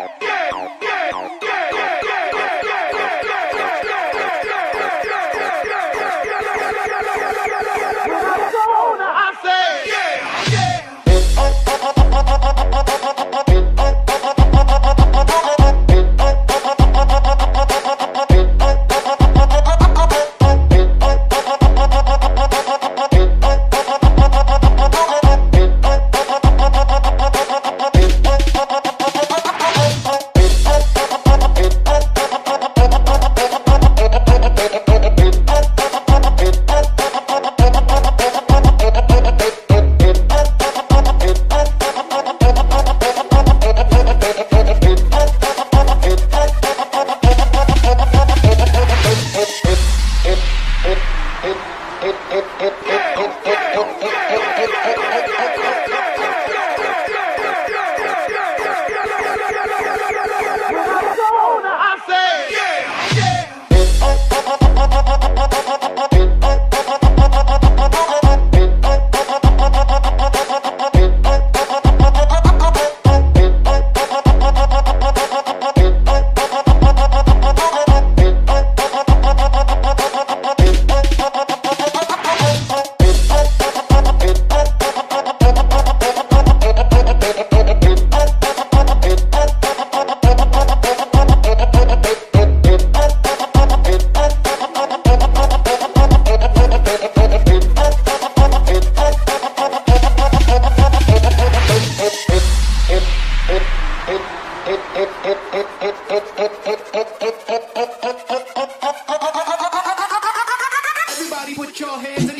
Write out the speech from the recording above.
Yeah! hết hết hết hết hết hết hết hết hết hết hết hết hết Everybody put your hands in the